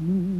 Mm-hmm.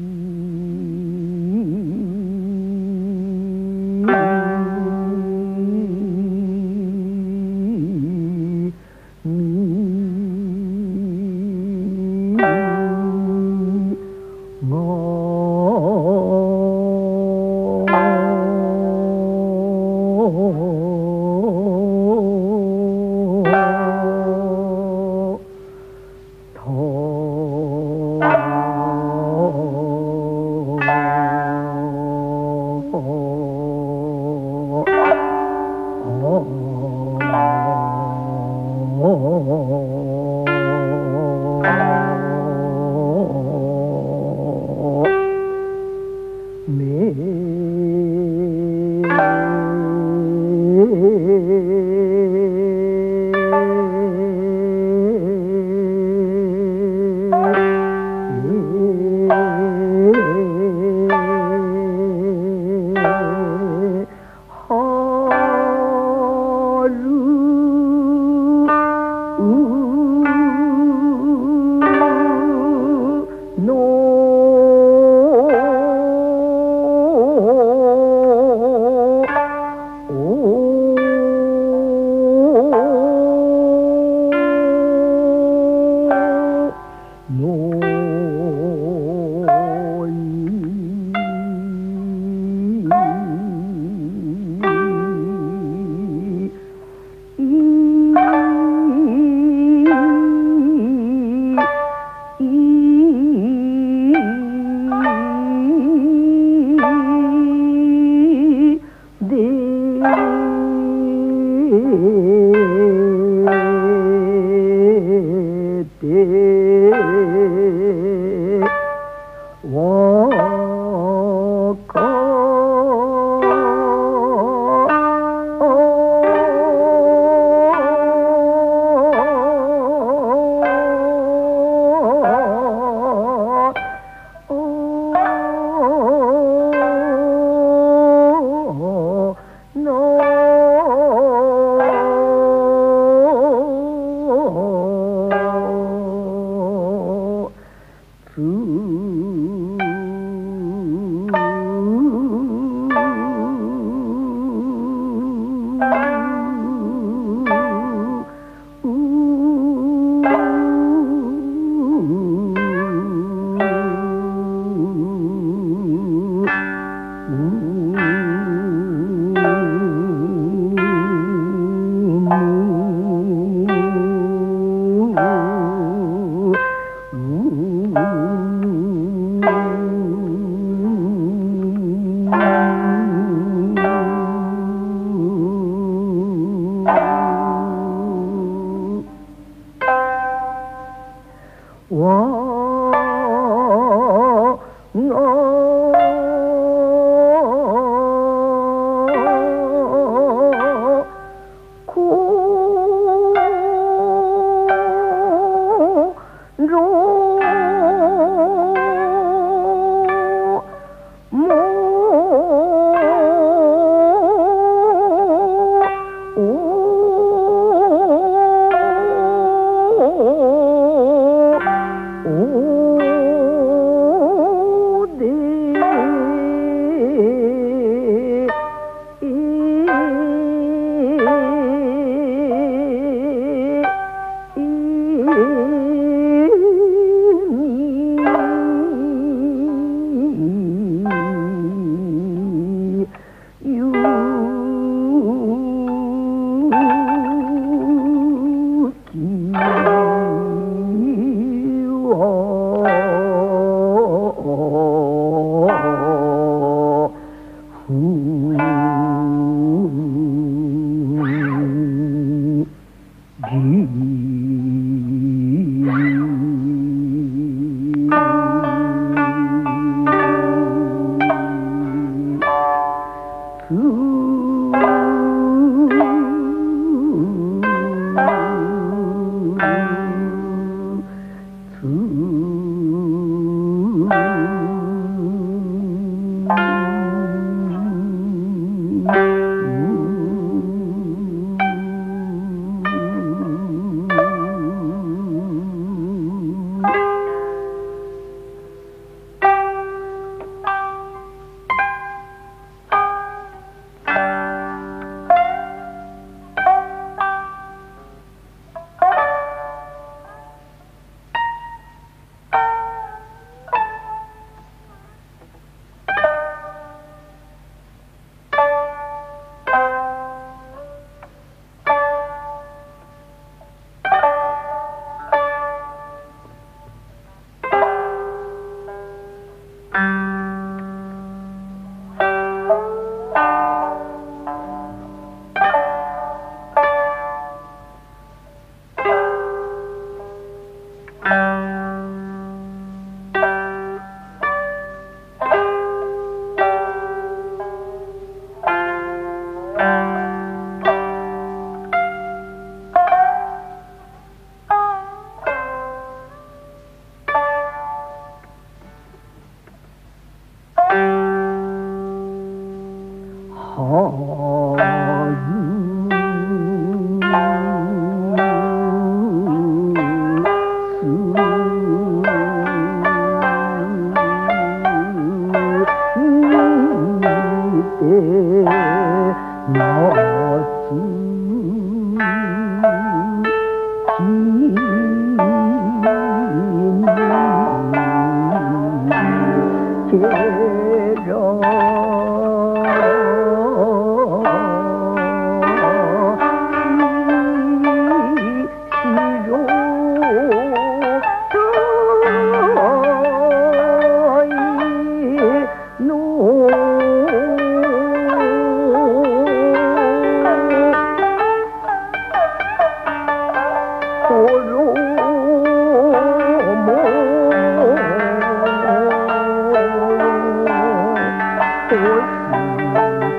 東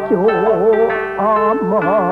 京甘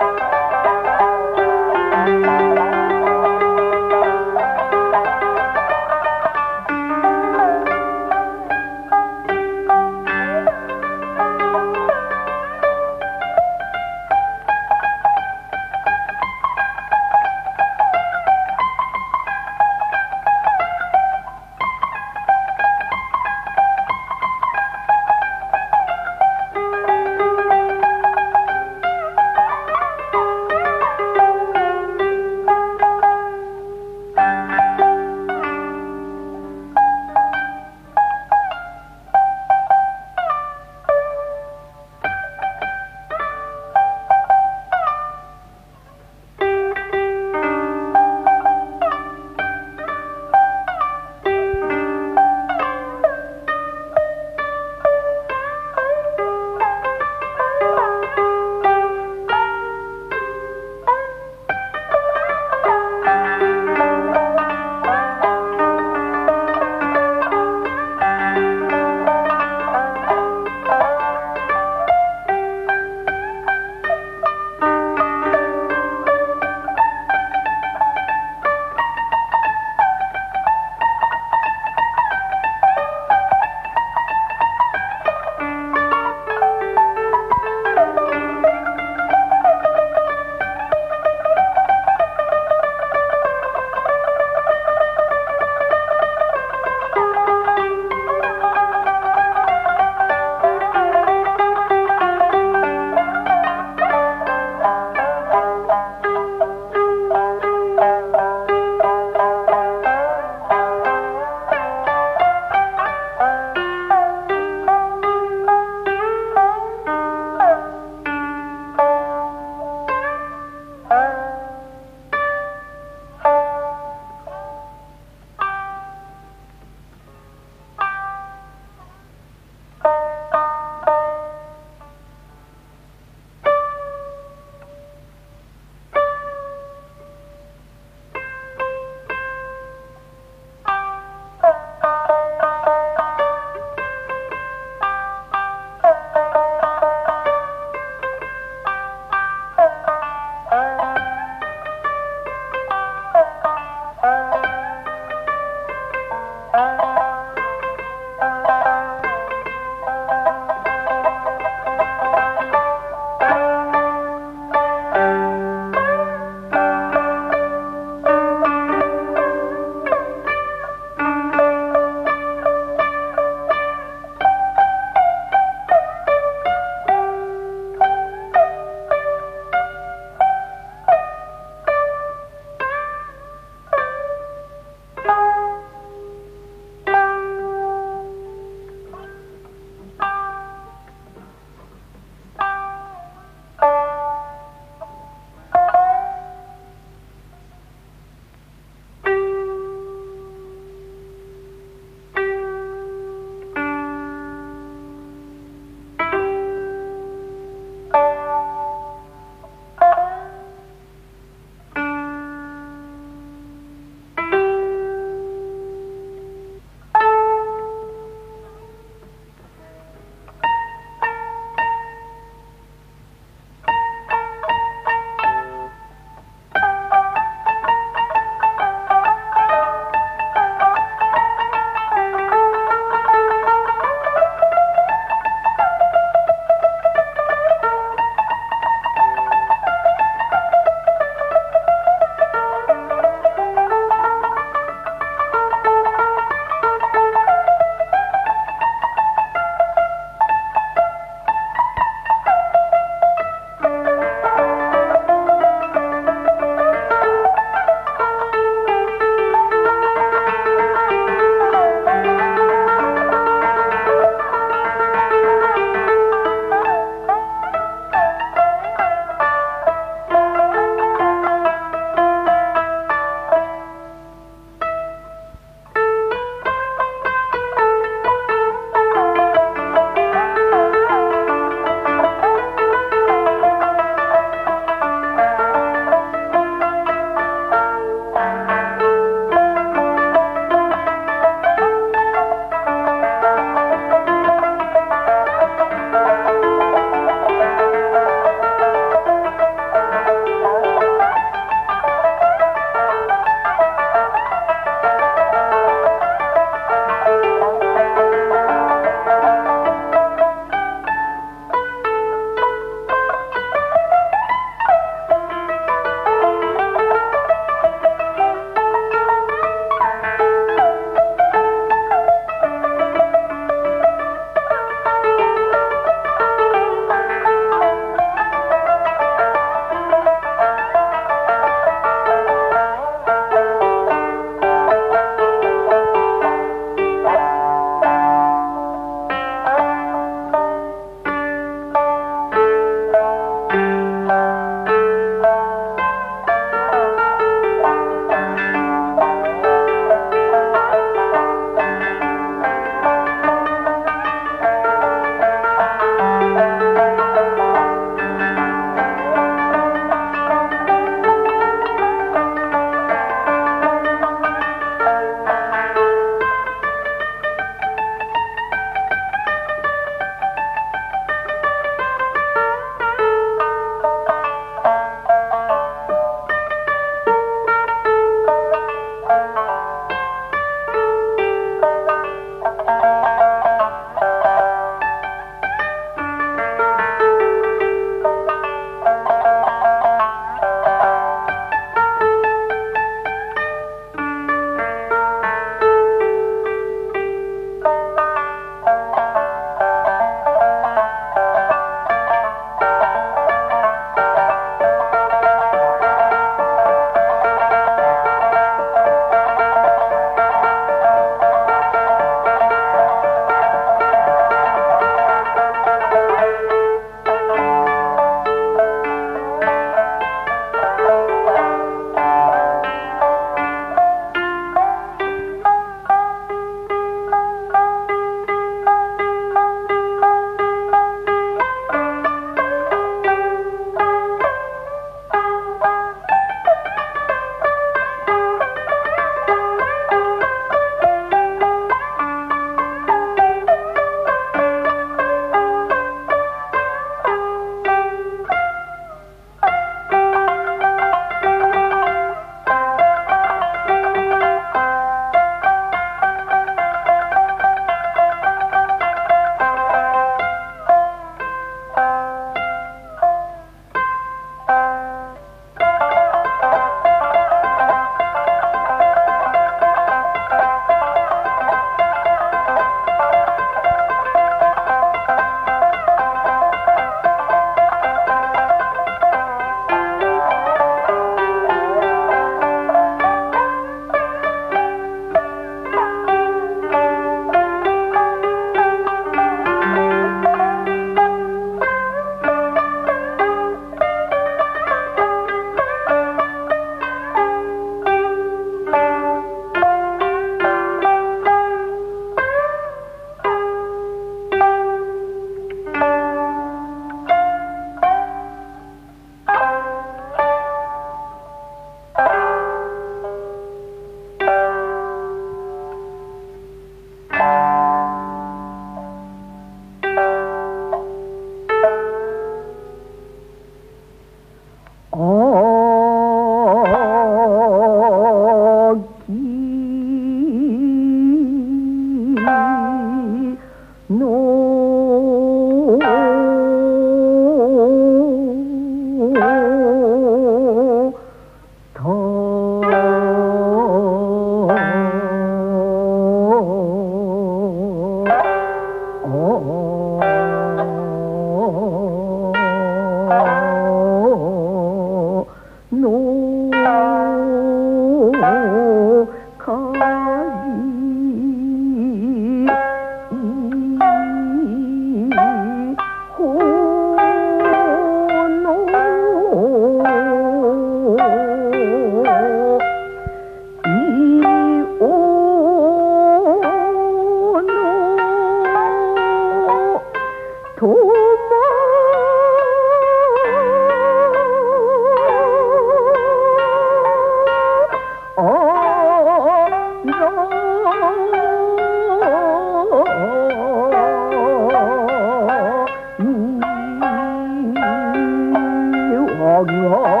Lord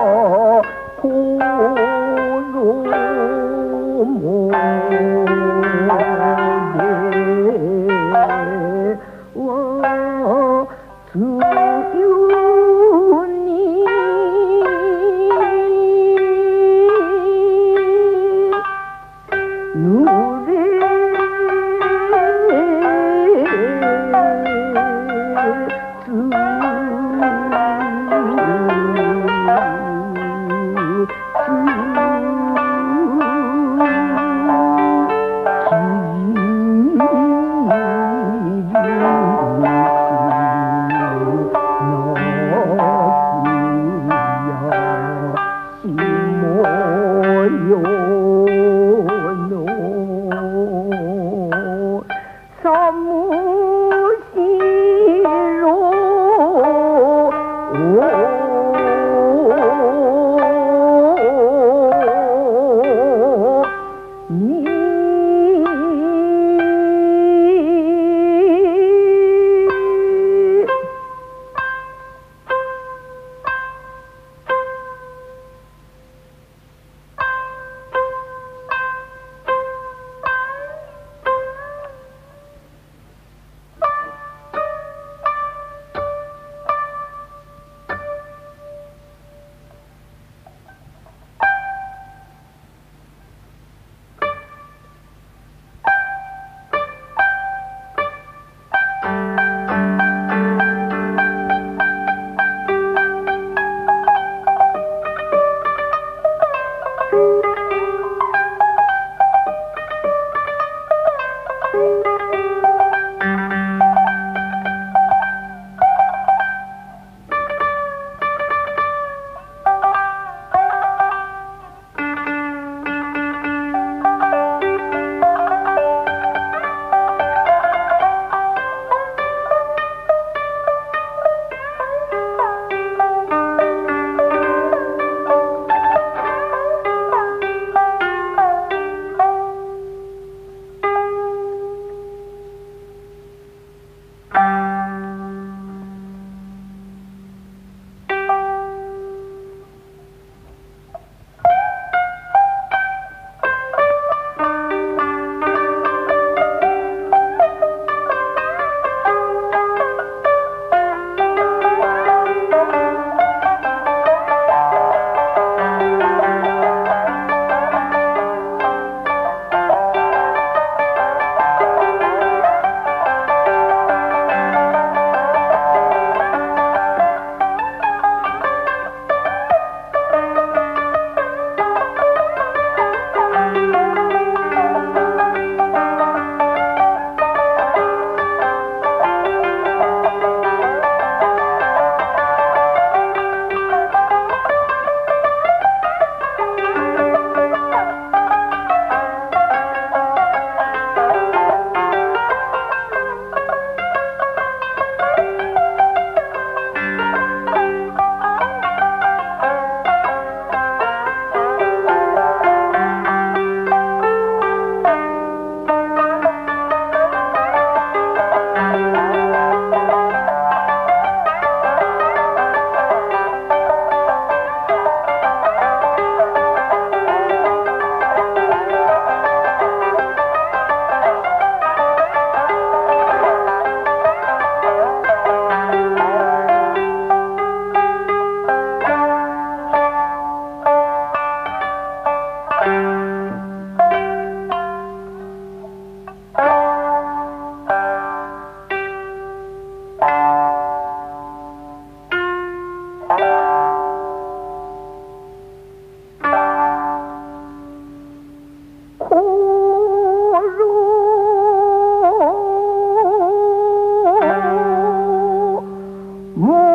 more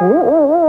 Uh, uh, uh.